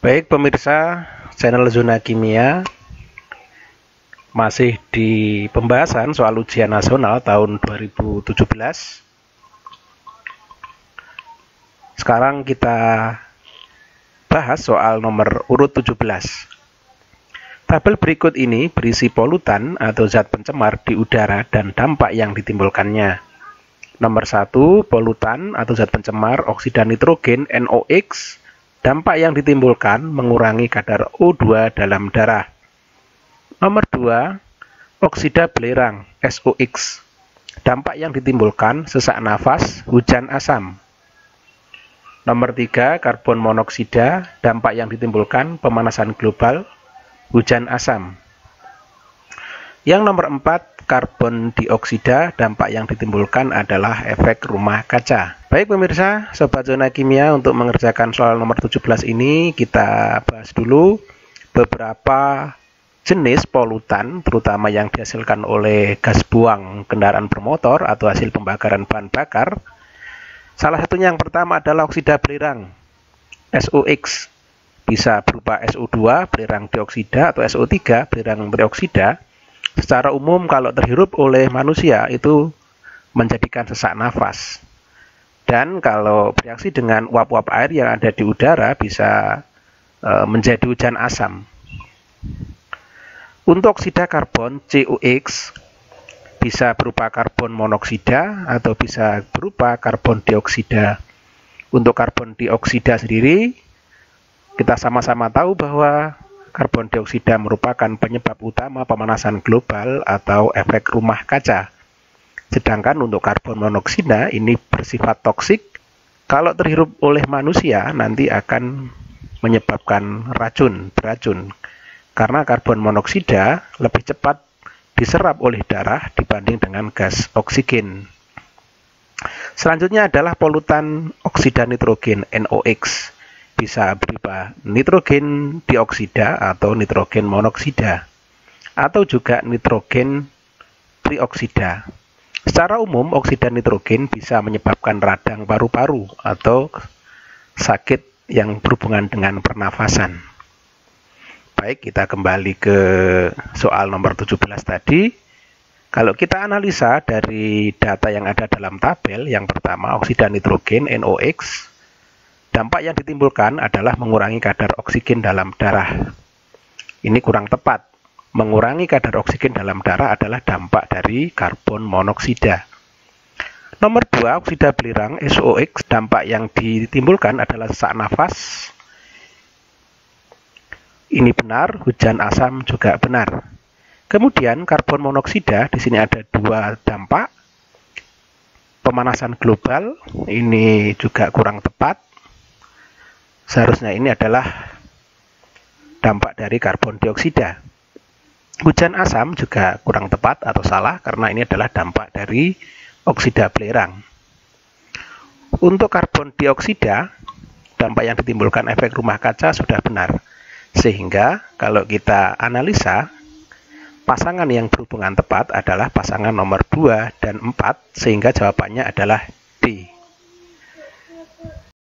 Baik pemirsa channel Zona Kimia masih di pembahasan soal ujian nasional tahun 2017 sekarang kita bahas soal nomor urut 17 tabel berikut ini berisi polutan atau zat pencemar di udara dan dampak yang ditimbulkannya. Nomor 1 polutan atau zat pencemar oksida nitrogen NOx Dampak yang ditimbulkan mengurangi kadar O2 dalam darah. Nomor 2, oksida belerang SOX. Dampak yang ditimbulkan sesak nafas, hujan asam. Nomor 3, karbon monoksida. Dampak yang ditimbulkan pemanasan global, hujan asam. Yang nomor 4, karbon dioksida, dampak yang ditimbulkan adalah efek rumah kaca. Baik pemirsa, Sobat Zona Kimia untuk mengerjakan soal nomor 17 ini kita bahas dulu beberapa jenis polutan terutama yang dihasilkan oleh gas buang kendaraan bermotor atau hasil pembakaran bahan bakar. Salah satunya yang pertama adalah oksida belerang SOX bisa berupa SO2 belerang dioksida atau SO3 belerang trioksida secara umum kalau terhirup oleh manusia itu menjadikan sesak nafas. Dan kalau bereaksi dengan uap-uap air yang ada di udara bisa e, menjadi hujan asam. Untuk oksida karbon COX bisa berupa karbon monoksida atau bisa berupa karbon dioksida. Untuk karbon dioksida sendiri kita sama-sama tahu bahwa karbon dioksida merupakan penyebab utama pemanasan global atau efek rumah kaca. Sedangkan untuk karbon monoksida ini bersifat toksik. Kalau terhirup oleh manusia nanti akan menyebabkan racun, beracun. Karena karbon monoksida lebih cepat diserap oleh darah dibanding dengan gas oksigen. Selanjutnya adalah polutan oksida nitrogen NOx bisa berupa nitrogen dioksida atau nitrogen monoksida atau juga nitrogen trioksida. Secara umum, oksida nitrogen bisa menyebabkan radang paru-paru atau sakit yang berhubungan dengan pernafasan. Baik, kita kembali ke soal nomor 17 tadi. Kalau kita analisa dari data yang ada dalam tabel, yang pertama oksida nitrogen NOx Dampak yang ditimbulkan adalah mengurangi kadar oksigen dalam darah. Ini kurang tepat. Mengurangi kadar oksigen dalam darah adalah dampak dari karbon monoksida. Nomor 2, oksida belerang SOX, dampak yang ditimbulkan adalah sesak nafas. Ini benar, hujan asam juga benar. Kemudian karbon monoksida, di sini ada dua dampak. Pemanasan global, ini juga kurang tepat Seharusnya ini adalah dampak dari karbon dioksida. Hujan asam juga kurang tepat atau salah karena ini adalah dampak dari oksida belerang. Untuk karbon dioksida, dampak yang ditimbulkan efek rumah kaca sudah benar. Sehingga kalau kita analisa, pasangan yang berhubungan tepat adalah pasangan nomor 2 dan 4, sehingga jawabannya adalah D.